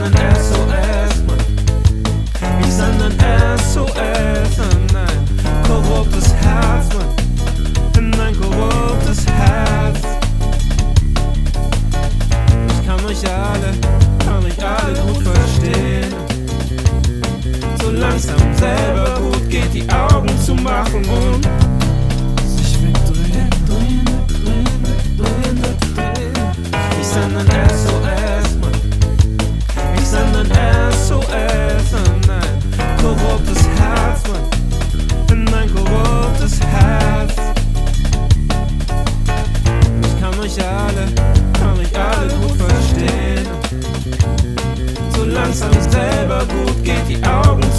senden SOS, Mann. Wir senden SOS in ein korruptes Herz, Mann. In ein korruptes Herz. Ich kann euch alle, kann euch alle gut verstehen. So langsam selber gut geht, die Augen zu machen und euch alle, kann mich alle gut verstehen. So langsam es selber gut geht, die Augen